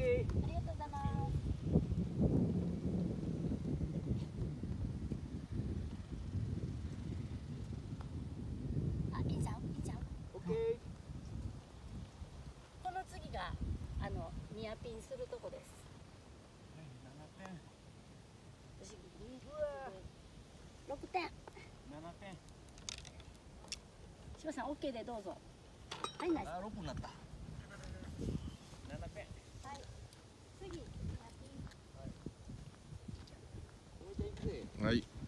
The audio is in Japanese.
ありがとうございますこの次があのニアピンするとこです六点7点柴さん OK でどうぞはいナイスあ6分になった。はい。